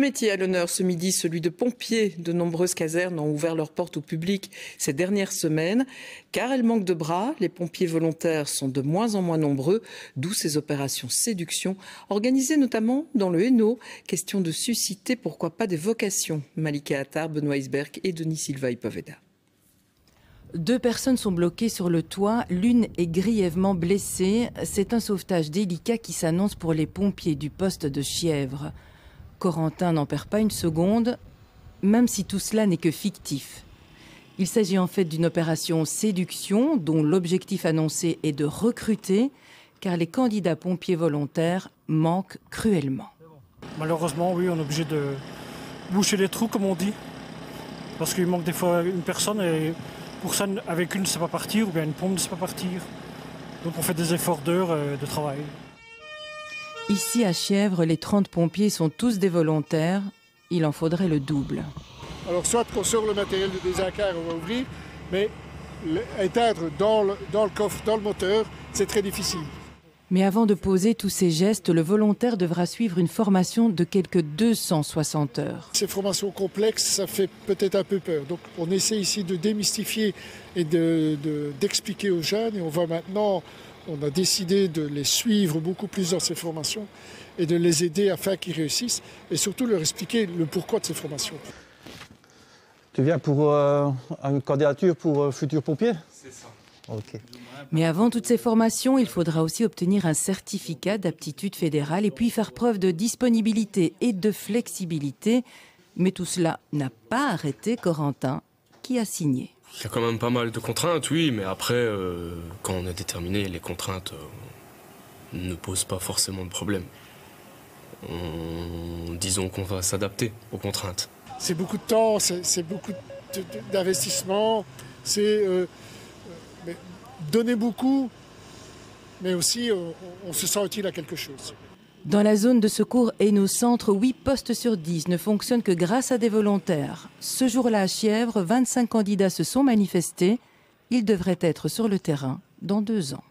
métier à l'honneur ce midi, celui de pompier. De nombreuses casernes ont ouvert leurs portes au public ces dernières semaines. Car elles manquent de bras, les pompiers volontaires sont de moins en moins nombreux, d'où ces opérations séduction, organisées notamment dans le Hainaut. Question de susciter, pourquoi pas, des vocations. Malika Attar, Benoît Isberg et Denis Silva Ipoveda. Deux personnes sont bloquées sur le toit, l'une est grièvement blessée. C'est un sauvetage délicat qui s'annonce pour les pompiers du poste de Chièvre. Corentin n'en perd pas une seconde, même si tout cela n'est que fictif. Il s'agit en fait d'une opération séduction dont l'objectif annoncé est de recruter, car les candidats pompiers volontaires manquent cruellement. Malheureusement, oui, on est obligé de boucher les trous, comme on dit, parce qu'il manque des fois une personne et pour ça, avec une, ne sait pas partir, ou bien une pompe ne sait pas partir. Donc on fait des efforts d'heures euh, de travail. Ici à Chièvre, les 30 pompiers sont tous des volontaires. Il en faudrait le double. Alors soit qu'on sort le matériel de désincar, on va ouvrir, mais éteindre dans le, dans le coffre, dans le moteur, c'est très difficile. Mais avant de poser tous ces gestes, le volontaire devra suivre une formation de quelques 260 heures. Ces formations complexes, ça fait peut-être un peu peur. Donc on essaie ici de démystifier et d'expliquer de, aux jeunes. Et on va maintenant on a décidé de les suivre beaucoup plus dans ces formations et de les aider afin qu'ils réussissent et surtout leur expliquer le pourquoi de ces formations. Tu viens pour euh, une candidature pour euh, futur pompier? C'est ça. Mais avant toutes ces formations, il faudra aussi obtenir un certificat d'aptitude fédérale et puis faire preuve de disponibilité et de flexibilité. Mais tout cela n'a pas arrêté Corentin, qui a signé. Il y a quand même pas mal de contraintes, oui, mais après, euh, quand on est déterminé, les contraintes euh, ne posent pas forcément de problème. disons qu'on va s'adapter aux contraintes. C'est beaucoup de temps, c'est beaucoup d'investissement, c'est euh, donner beaucoup, mais aussi on, se sent utile à quelque chose. Dans la zone de secours et nos centres, 8 postes sur 10 ne fonctionnent que grâce à des volontaires. Ce jour-là à Chièvre, 25 candidats se sont manifestés. Ils devraient être sur le terrain dans deux ans.